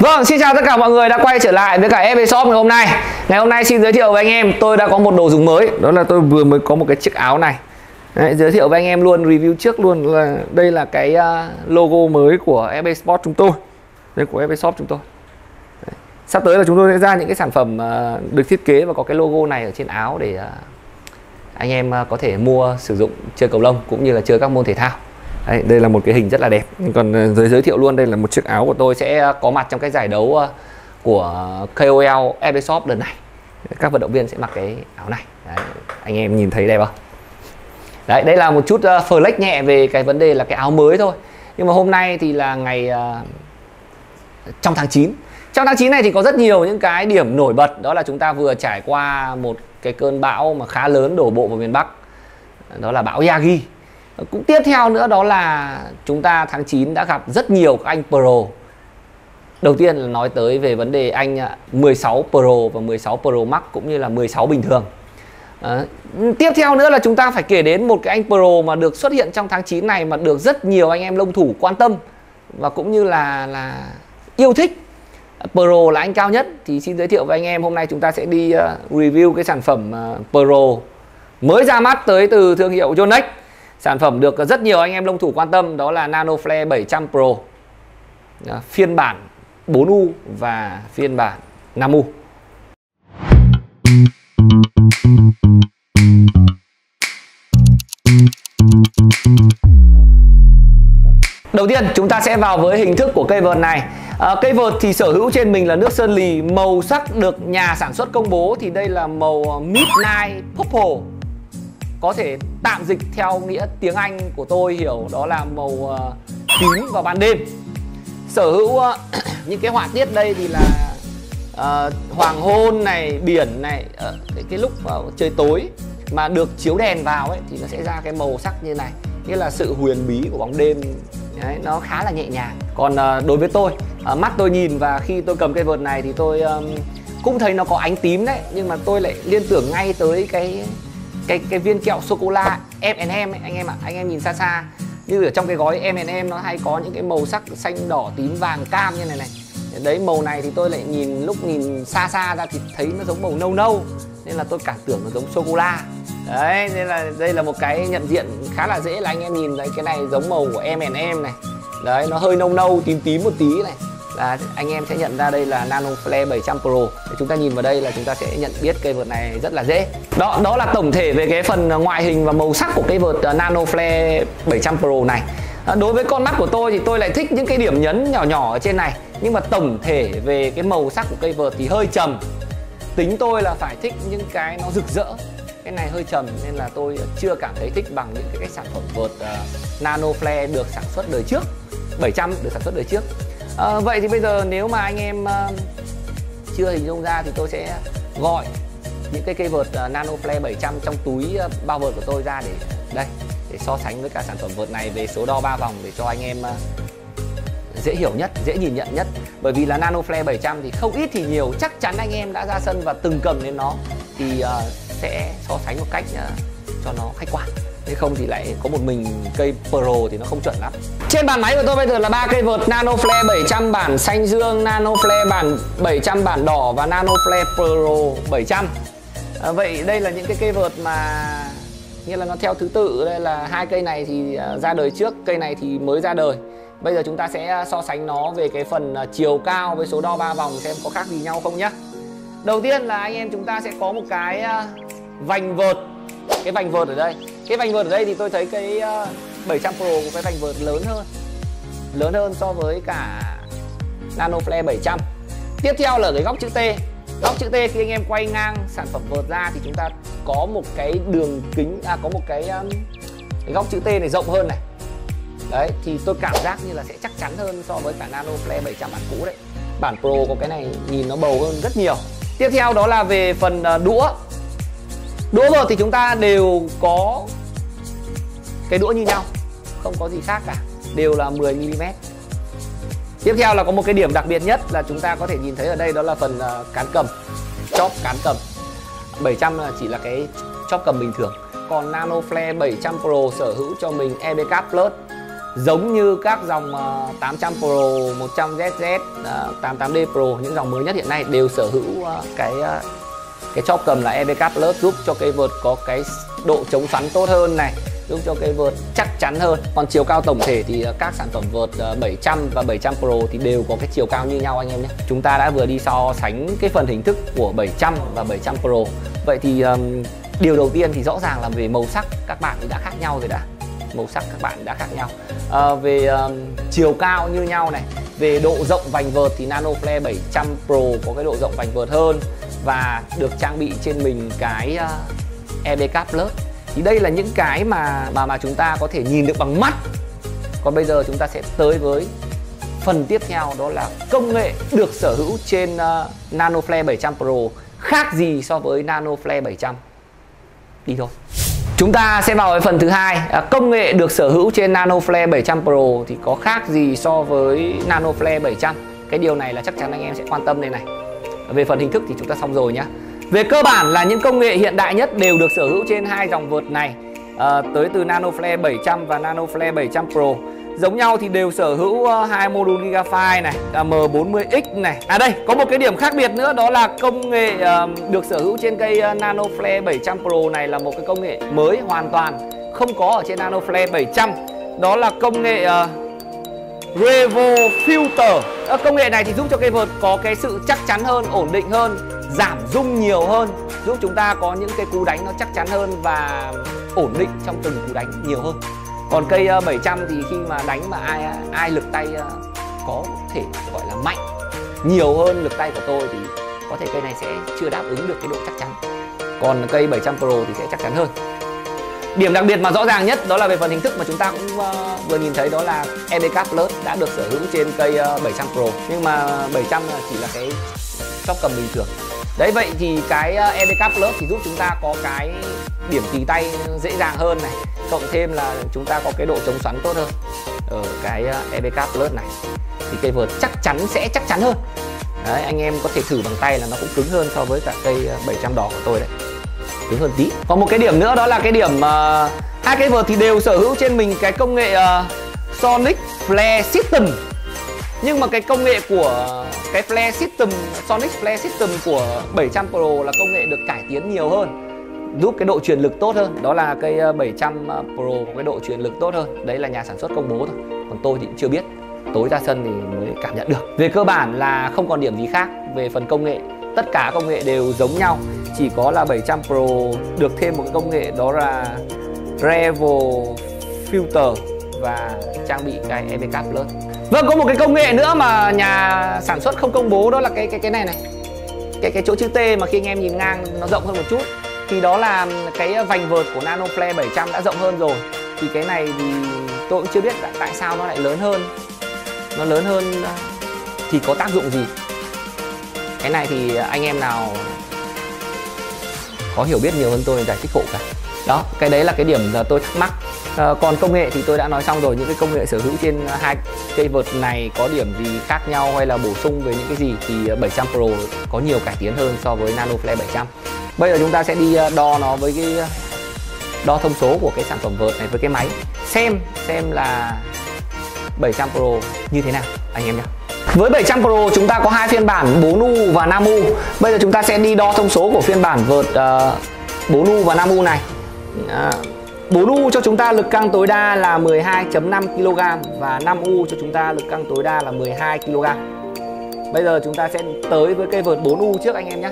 Vâng, xin chào tất cả mọi người đã quay trở lại với cả FB Shop ngày hôm nay. Ngày hôm nay xin giới thiệu với anh em tôi đã có một đồ dùng mới. Đó là tôi vừa mới có một cái chiếc áo này. Đấy, Giới thiệu với anh em luôn, review trước luôn là Đây là cái à, logo mới của FB Sport chúng tôi. Đây của FB Shop chúng tôi. Đấy. Sắp tới là chúng tôi sẽ ra những cái sản phẩm à, được thiết kế và có cái logo này ở trên áo để à, anh em có thể mua sử dụng chơi cầu lông cũng như là chơi các môn thể thao. Đấy, đây là một cái hình rất là đẹp. Còn ờ, giới giới thiệu luôn đây là một chiếc áo của tôi sẽ ờ, có mặt trong cái giải đấu ờ, của KOL FB Shop lần này. Các vận động viên sẽ mặc cái áo này. Đấy, anh em nhìn thấy đẹp không? Đấy đây là một chút uh, flex nhẹ về cái vấn đề là cái áo mới thôi. Nhưng mà hôm nay thì là ngày uh, trong tháng 9 trong tháng 9 này thì có rất nhiều những cái điểm nổi bật. Đó là chúng ta vừa trải qua một cái cơn bão mà khá lớn đổ bộ vào miền Bắc. Đó là bão Yagi. Ờ, cũng tiếp theo nữa đó là chúng ta tháng 9 đã gặp rất nhiều các anh pro. Đầu tiên là nói tới về vấn đề anh à, 16 Pro và 16 Pro Max cũng như là 16 bình thường. À, tiếp theo nữa là chúng ta phải kể đến một cái anh Pro mà được xuất hiện trong tháng 9 này mà được rất nhiều anh em lông thủ quan tâm và cũng như là là yêu thích. Ờ, pro là anh cao nhất thì xin giới thiệu với anh em hôm nay chúng ta sẽ đi uh, review cái sản phẩm uh, Pro mới ra mắt tới từ thương hiệu Yonex. Sản phẩm được rất nhiều anh em lông thủ quan tâm đó là Nano Flare 700 Pro. Phiên bản 4U và phiên bản 5U. Đầu tiên chúng ta sẽ vào với hình thức của cây vợt này. À, Cây vợt thì sở hữu trên mình là nước sơn lì Màu sắc được nhà sản xuất công bố. Thì đây là màu à, Midnight Purple có thể tạm dịch theo nghĩa tiếng Anh của tôi hiểu đó là màu uh, tím vào ban đêm. Sở hữu uh, những cái họa tiết đây thì là uh, hoàng hôn này biển này uh, cái, cái lúc vào trời tối mà được chiếu đèn vào ấy thì nó sẽ ra cái màu sắc như này. Nghĩa là sự huyền bí của bóng đêm. Đấy, nó khá là nhẹ nhàng. Còn uh, đối với tôi uh, mắt tôi nhìn và khi tôi cầm cây vợt này thì tôi um, cũng thấy nó có ánh tím đấy nhưng mà tôi lại liên tưởng ngay tới cái cái cái viên kẹo sô cô la M&M anh em ạ à, anh em nhìn xa xa. Như ở trong cái gói M&M nó hay có những cái màu sắc xanh đỏ tím vàng cam như này này. Đấy màu này thì tôi lại nhìn lúc nhìn xa xa ra thì thấy nó giống màu nâu nâu nên là tôi cảm tưởng nó giống sô cô la đấy nên là đây là một cái nhận diện khá là dễ là anh em nhìn thấy cái này giống màu của M&M này. Đấy nó hơi nâu nâu tím tím một tí này là anh em sẽ nhận ra đây là Nano Flare 700 Pro. Để chúng ta nhìn vào đây là chúng ta sẽ nhận biết cây vợt này rất là dễ. Đó đó là tổng thể về cái phần ngoại hình và màu sắc của cây vợt à, Nano Flare 700 Pro này. À, đối với con mắt của tôi thì tôi lại thích những cái điểm nhấn nhỏ nhỏ ở trên này. Nhưng mà tổng thể về cái màu sắc của cây vợt thì hơi trầm. Tính tôi là phải thích những cái nó rực rỡ. Cái này hơi trầm nên là tôi chưa cảm thấy thích bằng những cái, cái sản phẩm vợt uh, Nano Flare được sản xuất đời trước. 700 được sản xuất đời trước à, vậy thì bây giờ nếu mà anh em uh, chưa hình dung ra thì tôi sẽ gọi những cái cây vợt uh, Nano Flare 700 trong túi uh, bao vợt của tôi ra để đây để so sánh với cả sản phẩm vợt này về số đo ba vòng để cho anh em uh, dễ hiểu nhất, dễ nhìn nhận nhất. Bởi vì là Nano Flare 700 thì không ít thì nhiều chắc chắn anh em đã ra sân và từng cầm đến nó thì uh, sẽ so sánh một cách uh, cho nó khách quan thế không thì lại có một mình cây Pro thì nó không chuẩn lắm. Trên bàn máy của tôi bây giờ là ba cây vợt Nano Flare 700 bản xanh dương Nano Flare bản 700 bản đỏ và Nano Flare Pro 700 à, Vậy đây là những cái cây vợt mà như là nó theo thứ tự đây là hai cây này thì à, ra đời trước cây này thì mới ra đời. Bây giờ chúng ta sẽ à, so sánh nó về cái phần à, chiều cao với số đo ba vòng xem có khác gì nhau không nhé đầu tiên là anh em chúng ta sẽ có một cái vành vợt. Cái vành vợt ở đây cái vành vợt ở đây thì tôi thấy cái ờ, 700 Pro của cái vành vợt lớn hơn. Lớn hơn so với cả Nano Flare 700 tiếp theo là cái góc chữ T. Góc chữ T khi anh em quay ngang sản phẩm vợt ra thì chúng ta có một cái đường kính à có một cái, um, cái góc chữ T này rộng hơn này. Đấy thì tôi cảm giác như là sẽ chắc chắn hơn so với cả Nano Flare 700 bản cũ đấy. Bản Pro có cái này nhìn nó bầu hơn rất nhiều. Tiếp theo đó là về phần ờ, đũa. Đũa vợt thì chúng ta đều có cái đũa như nhau không có gì khác cả đều là 10 mm tiếp theo là có một cái điểm đặc biệt nhất là chúng ta có thể nhìn thấy ở đây đó là phần ờ, cán cầm chóp cán cầm. 700 là chỉ là cái chóp cầm bình thường. Còn Nano Flare 700 Pro sở hữu cho mình EBK Plus giống như các dòng ờ, 800 Pro, 100ZZ, 88D ờ, Pro những dòng mới nhất hiện nay đều sở hữu cái cái chóp cầm là EBK Plus giúp cho cây vợt có cái độ chống xoắn tốt hơn này giúp cho cây vợt chắc chắn hơn. Còn chiều cao tổng thể thì ờ, các sản phẩm vợt ờ, 700 và 700 Pro thì đều có cái chiều cao như nhau anh em nhé. Chúng ta đã vừa đi so sánh cái phần hình thức của 700 và 700 Pro. Vậy thì um, điều đầu tiên thì rõ ràng là về màu sắc các bạn đã khác nhau rồi đã. Màu sắc các bạn đã khác nhau. À, về um, chiều cao như nhau này về độ rộng vành vợt thì Nano Flare 700 Pro có cái độ rộng vành vợt hơn và được trang bị trên mình cái uh, EBK Plus thì đây là những cái mà mà mà chúng ta có thể nhìn được bằng mắt. Còn bây giờ chúng ta sẽ tới với phần tiếp theo đó là công nghệ được sở hữu trên ờ, uh, Nano Flare 700 Pro khác gì so với Nano Flare 700 đi thôi. Chúng ta sẽ vào với phần thứ hai. À, Công nghệ được sở hữu trên Nano Flare 700 Pro thì có khác gì so với Nano Flare 700 Cái điều này là chắc chắn anh em sẽ quan tâm đây này. Về phần hình thức thì chúng ta xong rồi nhá. Về cơ bản là những công nghệ hiện đại nhất đều được sở hữu trên hai dòng vợt này. À, Tới từ Nano Flare 700 và Nano Flare 700 Pro. Giống nhau thì đều sở hữu ờ, hai module Gigafine này M40X này. À đây có một cái điểm khác biệt nữa đó là công nghệ uh, được sở hữu trên cây uh, Nano Flare 700 Pro này là một cái công nghệ mới hoàn toàn không có ở trên Nano Flare 700 đó là công nghệ uh, Revo Filter. Công nghệ này thì giúp cho cây vợt có cái sự chắc chắn hơn, ổn định hơn. Giảm rung nhiều hơn Giúp chúng ta có những cái cú đánh nó chắc chắn hơn và ổn định trong từng cú đánh nhiều hơn. Còn cây ờ, 700 thì khi mà đánh mà ai ai lực tay ờ, có thể gọi là mạnh nhiều hơn lực tay của tôi thì có thể cây này sẽ chưa đáp ứng được cái độ chắc chắn. Còn cây 700 Pro thì sẽ chắc chắn hơn. Điểm đặc biệt mà rõ ràng nhất đó là về phần hình thức mà chúng ta cũng uh, vừa nhìn thấy đó là EBK Plus đã được sở hữu trên cây uh, 700 Pro. Nhưng mà 700 chỉ là cái shop cầm bình thường đấy vậy thì cái EB Cup Plus thì giúp chúng ta có cái điểm tì tay dễ dàng hơn này cộng thêm là chúng ta có cái độ chống xoắn tốt hơn ở cái EB Cup Plus này. Thì cây vợt chắc chắn sẽ chắc chắn hơn. Đấy anh em có thể thử bằng tay là nó cũng cứng hơn so với cả cây ờ, 700 đỏ của tôi đấy. Cứng hơn tí. Còn một cái điểm nữa đó là cái điểm uh, hai cây vợt thì đều sở hữu trên mình cái công nghệ uh, Sonic Flare System nhưng mà cái công nghệ của cái Flare System, Sonic Flare System của 700 Pro là công nghệ được cải tiến nhiều hơn, giúp cái độ truyền lực tốt hơn. Đó là cây ờ, 700 ờ, Pro có cái độ truyền lực tốt hơn. Đấy là nhà sản xuất công bố thôi, còn tôi thì chưa biết. Tối ra sân thì mới cảm nhận được. Về cơ bản là không còn điểm gì khác. Về phần công nghệ, tất cả công nghệ đều giống nhau. Chỉ có là 700 Pro được thêm một cái công nghệ, đó là Revo Filter và trang bị cái EVK Plus. Vâng có một cái công nghệ nữa mà nhà sản xuất không công bố, đó là cái cái cái này này. Cái cái chỗ chữ T mà khi anh em nhìn ngang nó rộng hơn một chút. Thì đó là cái vành vợt của Nano Flare 700 đã rộng hơn rồi. Thì cái này thì tôi cũng chưa biết tại sao nó lại lớn hơn. Nó lớn hơn, thì có tác dụng gì? Cái này thì anh em nào có hiểu biết nhiều hơn tôi giải thích hộ cả. Đó, cái đấy là cái điểm tôi thắc mắc à, còn công nghệ thì tôi đã nói xong rồi những cái công nghệ sở hữu trên ờ, hai cây vợt này có điểm gì khác nhau hay là bổ sung về những cái gì thì ờ, 700 Pro có nhiều cải tiến hơn so với Nano Flare 700 bây giờ chúng ta sẽ đi đo nó với cái đo thông số của cái sản phẩm vợt này với cái máy. Xem xem là 700 Pro như thế nào anh em nhé với 700 Pro chúng ta có hai phiên bản 4U và 5U Bây giờ chúng ta sẽ đi đo thông số của phiên bản vợt uh, 4U và 5U này. À, 4U cho chúng ta lực căng tối đa là 12.5 kg Và 5U cho chúng ta lực căng tối đa là 12 kg Bây giờ chúng ta sẽ tới với cây vợt 4U trước anh em nhé.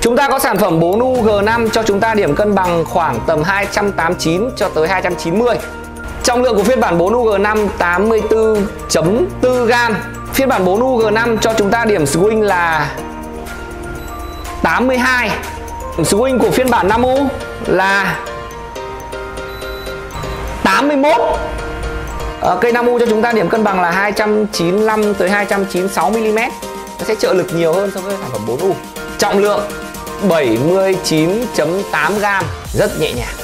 Chúng ta có sản phẩm 4U G5 cho chúng ta điểm cân bằng khoảng tầm 289 cho tới 290 Trọng lượng của phiên bản 4U G5 84.4 g. Phiên bản 4U G5 cho chúng ta điểm swing là 82 Swing của phiên bản 5U là 81 à, ờ, Cây 5U cho chúng ta điểm cân bằng là 295 tới 296 mm Nó sẽ trợ lực nhiều hơn so với sản phẩm 4U Trọng lượng 79.8 gram rất nhẹ nhàng.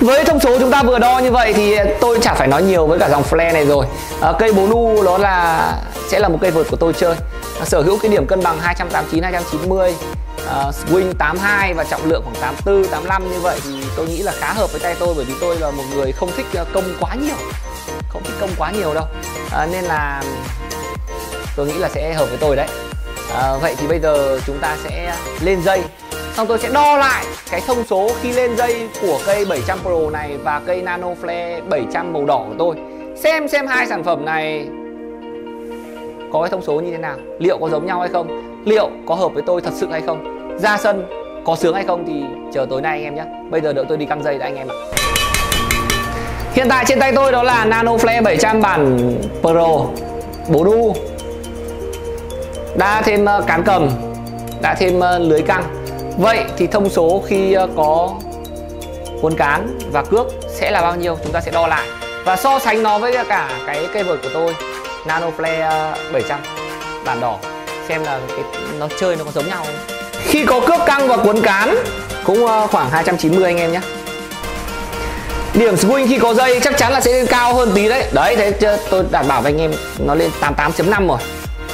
Với thông số chúng ta vừa đo như vậy thì tôi chả phải nói nhiều với cả dòng flare này rồi. À, cây 4U đó là sẽ là một cây vợt của tôi chơi. Sở hữu cái điểm cân bằng 289 290 uh, swing 82 và trọng lượng khoảng 84 85 như vậy thì tôi nghĩ là khá hợp với tay tôi bởi vì tôi là một người không thích ờ, công quá nhiều. Không thích công quá nhiều đâu. Uh, nên là tôi nghĩ là sẽ hợp với tôi đấy. Uh, vậy thì bây giờ chúng ta sẽ lên dây. Xong tôi sẽ đo lại cái thông số khi lên dây của cây 700 Pro này và cây Nano Flare 700 màu đỏ của tôi. Xem xem hai sản phẩm này có cái thông số như thế nào? Liệu có giống nhau hay không? Liệu có hợp với tôi thật sự hay không? Ra sân có sướng hay không thì chờ tối nay anh em nhé. Bây giờ đợi tôi đi căng dây đã anh em ạ. Hiện tại trên tay tôi đó là Nano Flare 700 bản Pro bố đu đã thêm ờ, cán cầm, đã thêm ờ, lưới căng. Vậy thì thông số khi ờ, có cuốn cán và cước sẽ là bao nhiêu? Chúng ta sẽ đo lại. Và so sánh nó với cả cái cây vợt của tôi. Nano Flare 700 ờ, bản đỏ. Xem là cái nó chơi nó có giống nhau không? Khi có cước căng và cuốn cán cũng ờ, khoảng 290 anh em nhé. Điểm swing khi có dây chắc chắn là sẽ lên cao hơn tí đấy. Đấy thế tôi đảm bảo với anh em nó lên 88.5 rồi.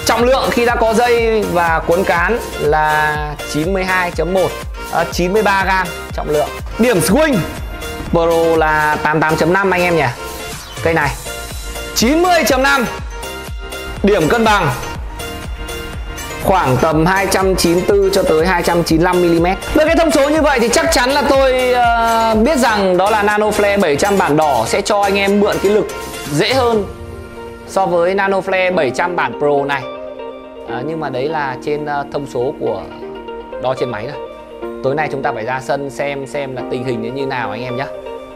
Trọng lượng khi đã có dây và cuốn cán là 92.1 à, 93 gram trọng lượng. Điểm swing Pro là 88.5 anh em nhỉ. Cây này 90.5 Điểm cân bằng khoảng tầm 294 cho tới 295 mm. Với cái thông số như vậy thì chắc chắn là tôi uh, biết rằng đó là Nano Flare 700 bản đỏ sẽ cho anh em mượn cái lực dễ hơn so với Nano Flare 700 bản Pro này. À, nhưng mà đấy là trên uh, thông số của đo trên máy rồi. Tối nay chúng ta phải ra sân xem xem là tình hình như nào anh em nhé.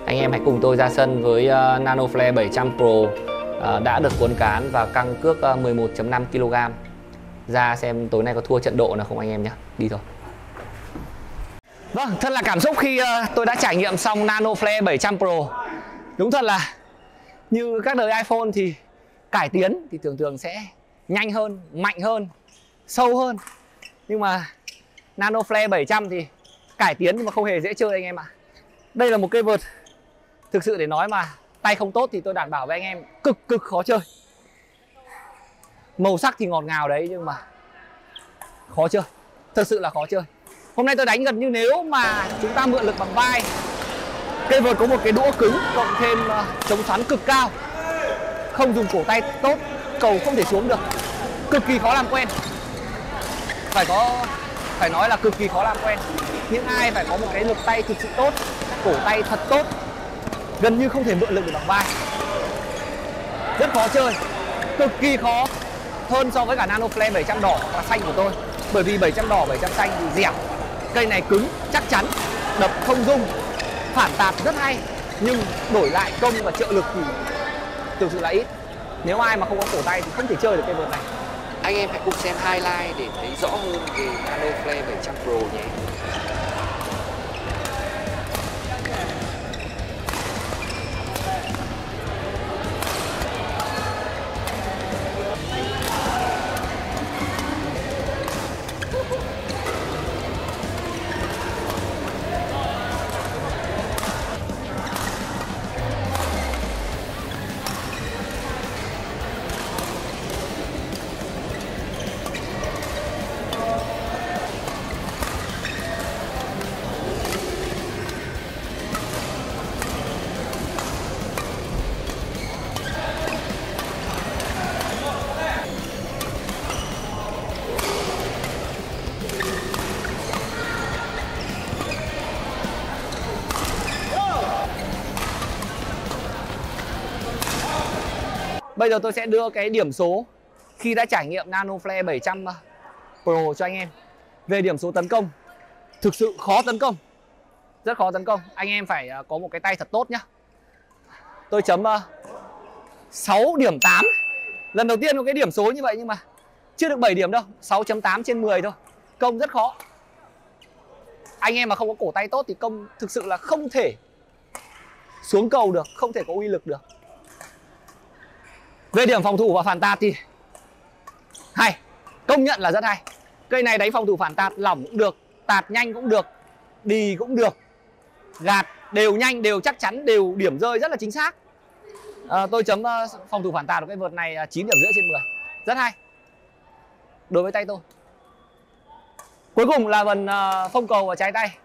Anh em hãy cùng tôi ra sân với uh, Nano Flare 700 Pro đã được cuốn cán và căng cước uh, 11.5 kg ra xem tối nay có thua trận độ nào không anh em nhé đi thôi. Vâng, thật là cảm xúc khi uh, tôi đã trải nghiệm xong Nano Flare 700 Pro. Đúng thật là như các đời iPhone thì cải tiến thì thường thường sẽ nhanh hơn, mạnh hơn, sâu hơn. Nhưng mà Nano Flare 700 thì cải tiến nhưng mà không hề dễ chơi anh em ạ. Đây là một cây vợt thực sự để nói mà tay không tốt thì tôi đảm bảo với anh em cực cực khó chơi. Màu sắc thì ngọt ngào đấy nhưng mà khó chơi. Thật sự là khó chơi. Hôm nay tôi đánh gần như nếu mà chúng ta mượn lực bằng vai. Cây vợt có một cái đũa cứng cộng thêm uh, chống xoắn cực cao. Không dùng cổ tay tốt cầu không thể xuống được. Cực kỳ khó làm quen. Phải có phải nói là cực kỳ khó làm quen. Những ai phải có một cái lực tay thực sự tốt cổ tay thật tốt gần như không thể mượn lực được bằng vai rất khó chơi. Cực kỳ khó. Hơn so với cả Nano Flame 700 đỏ và xanh của tôi. Bởi vì 700 đỏ 700 xanh thì dẻo. Cây này cứng, chắc chắn. Đập không dung phản tạt rất hay. Nhưng đổi lại công và trợ lực thì thực sự là ít. Nếu ai mà không có cổ tay thì không thể chơi được cây vợt này. Anh em hãy cùng xem highlight để thấy rõ hơn về Nano Flame 700 Pro nhé. Bây giờ tôi sẽ đưa cái điểm số khi đã trải nghiệm Nano Flare 700 Pro cho anh em. Về điểm số tấn công, Thực sự khó tấn công, Rất khó tấn công. Anh em phải à, có một cái tay thật tốt nhá. Tôi chấm à, 6 điểm 8 Lần đầu tiên có cái điểm số như vậy nhưng mà Chưa được 7 điểm đâu 6.8 trên 10 thôi. Công rất khó. Anh em mà không có cổ tay tốt thì công thực sự là không thể xuống cầu được, Không thể có uy lực được về điểm phòng thủ và phản tạt thì hay công nhận là rất hay. Cây này đánh phòng thủ phản tạt lỏng cũng được tạt nhanh cũng được đi cũng được. Gạt đều nhanh đều chắc chắn đều điểm rơi rất là chính xác. À, tôi chấm ờ, phòng thủ phản tạt của cái vợt này ờ, 9 điểm rưỡi trên 10 rất hay. Đối với tay tôi. Cuối cùng là phần phong phông cầu và trái tay.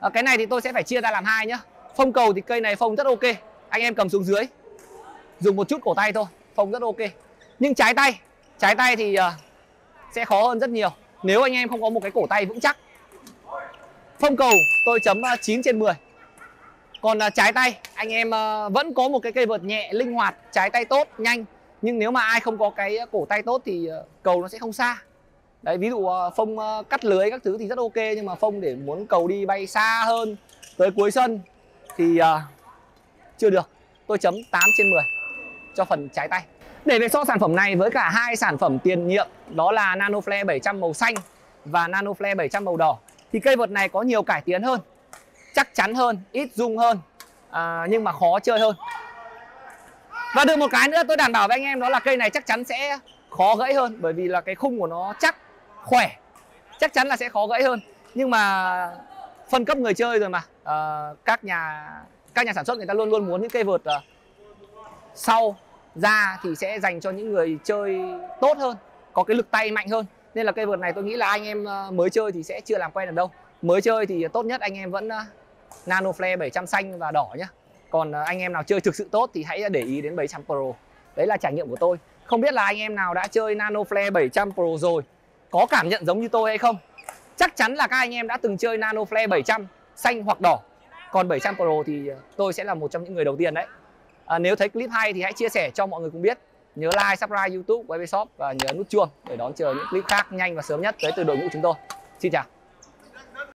À, cái này thì tôi sẽ phải chia ra làm hai nhá. Phông cầu thì cây này phông rất ok. Anh em cầm xuống dưới. Dùng một chút cổ tay thôi phông rất ok. Nhưng trái tay trái tay thì uh, sẽ khó hơn rất nhiều. Nếu anh em không có một cái cổ tay vững chắc. Phông cầu tôi chấm ờ, 9 trên 10 còn uh, trái tay anh em uh, vẫn có một cái cây vợt nhẹ linh hoạt trái tay tốt nhanh. Nhưng nếu mà ai không có cái cổ tay tốt thì uh, cầu nó sẽ không xa. Đấy ví dụ uh, phông uh, cắt lưới các thứ thì rất ok nhưng mà phông để muốn cầu đi bay xa hơn tới cuối sân thì uh, chưa được. Tôi chấm 8 trên 10 cho phần trái tay. Để về so sản phẩm này với cả hai sản phẩm tiền nhiệm đó là Nano Flare 700 màu xanh và Nano Flare 700 màu đỏ thì cây vợt này có nhiều cải tiến hơn chắc chắn hơn ít rung hơn à, nhưng mà khó chơi hơn. Và được một cái nữa tôi đảm bảo với anh em đó là cây này chắc chắn sẽ khó gãy hơn bởi vì là cái khung của nó chắc khỏe chắc chắn là sẽ khó gãy hơn. Nhưng mà phân cấp người chơi rồi mà à, các nhà các nhà sản xuất người ta luôn luôn muốn những cây vợt à, sau ra thì sẽ dành cho những người chơi tốt hơn, có cái lực tay mạnh hơn. Nên là cây vợt này tôi nghĩ là anh em ờ, mới chơi thì sẽ chưa làm quen được đâu. Mới chơi thì tốt nhất anh em vẫn ờ, Nano Flare 700 xanh và đỏ nhé còn ờ, anh em nào chơi thực sự tốt thì hãy để ý đến 700 Pro. Đấy là trải nghiệm của tôi. Không biết là anh em nào đã chơi Nano Flare 700 Pro rồi. Có cảm nhận giống như tôi hay không? Chắc chắn là các anh em đã từng chơi Nano Flare 700 xanh hoặc đỏ. Còn 700 Pro thì tôi sẽ là một trong những người đầu tiên đấy à, nếu thấy clip hay thì hãy chia sẻ cho mọi người cùng biết. Nhớ like subscribe youtube web shop và nhớ nút chuông để đón chờ những clip khác nhanh và sớm nhất tới từ đội ngũ chúng tôi. Xin chào.